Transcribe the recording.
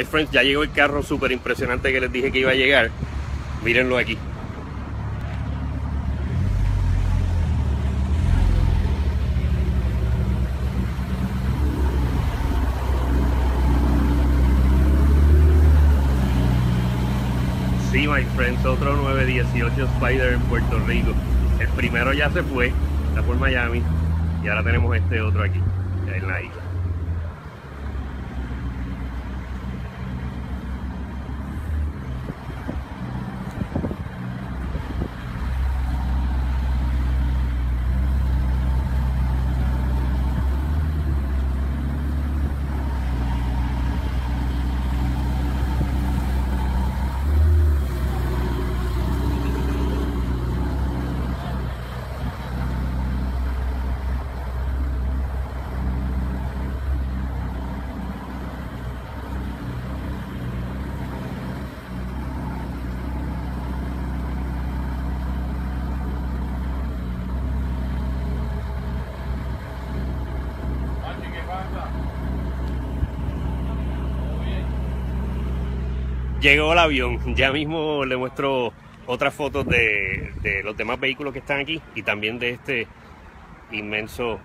My friends, ya llegó el carro súper impresionante que les dije que iba a llegar. Mírenlo aquí. Sí, my friends, otro 918 Spider en Puerto Rico. El primero ya se fue, está por Miami, y ahora tenemos este otro aquí, en la isla. Llegó el avión, ya mismo le muestro otras fotos de, de los demás vehículos que están aquí y también de este inmenso